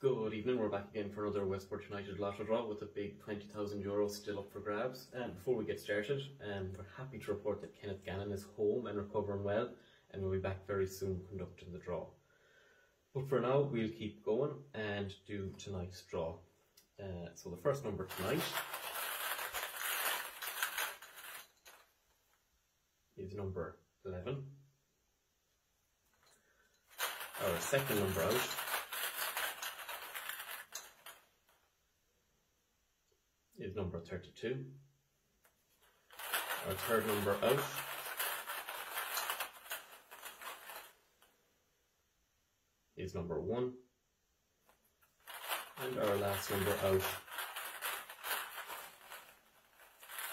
Good evening, we're back again for another Westport United lottery draw with a big 20,000 euros still up for grabs. And before we get started, um, we're happy to report that Kenneth Gannon is home and recovering well and will be back very soon conducting the draw. But for now, we'll keep going and do tonight's draw. Uh, so the first number tonight is number 11. Our second number out is number 32. Our third number out is number 1. And our last number out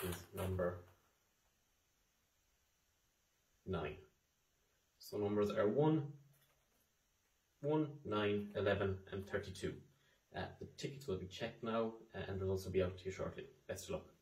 is number 9. So numbers are 1, 1, 9, 11 and 32. Uh, the tickets will be checked now uh, and will also be out to you shortly. Best of luck.